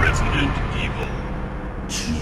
Resident Evil 2.